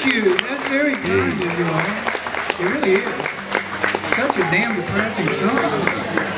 Thank you. That's very kind of you all. It really is. Such a damn depressing song.